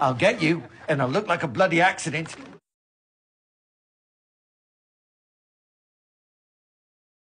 I'll get you, and I'll look like a bloody accident.